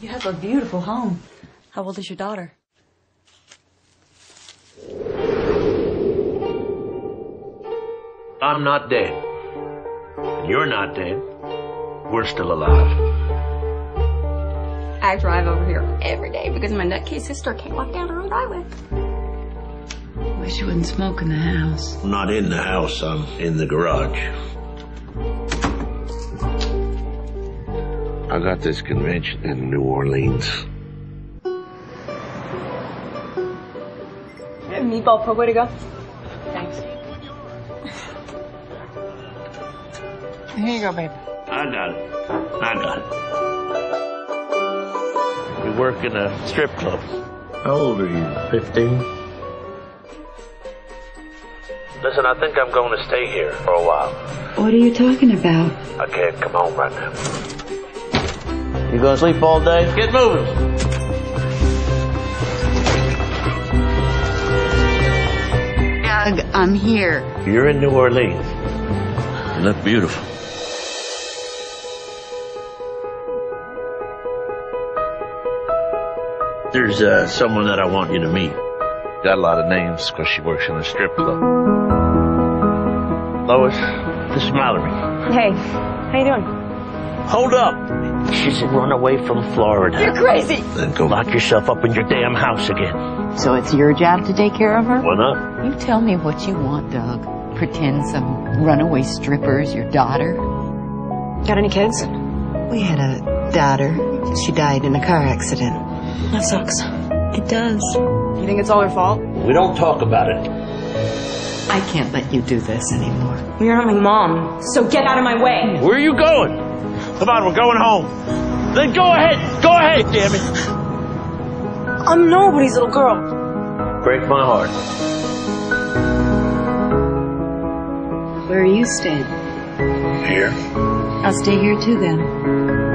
You have a beautiful home. How old is your daughter? I'm not dead. You're not dead. We're still alive. I drive over here every day because my nutcase sister can't walk down her own driveway. Wish you wouldn't smoke in the house. I'm not in the house, I'm in the garage. I got this convention in New Orleans. Meatball po'boy to go. Thanks. Here you go, babe. I got it. I got it. You work in a strip club. How old are you? 15? Listen, I think I'm going to stay here for a while. What are you talking about? I can't come home right now. You gonna sleep all day? Get moving. Doug, I'm here. You're in New Orleans. You look beautiful. There's uh, someone that I want you to meet. Got a lot of names because she works in a strip club. Lois, this is Mallory. Hey, how you doing? Hold up! She's run away from Florida. You're crazy! Then go lock yourself up in your damn house again. So it's your job to take care of her? Why not? You tell me what you want, Doug. Pretend some runaway stripper's your daughter? Got any kids? We had a daughter. She died in a car accident. That sucks. It does. You think it's all her fault? We don't talk about it. I can't let you do this anymore. You're not my mom, so get out of my way. Where are you going? Come on, we're going home. Then go ahead. Go ahead, damn it. I'm nobody's little girl. Break my heart. Where are you staying? Here. I'll stay here too then.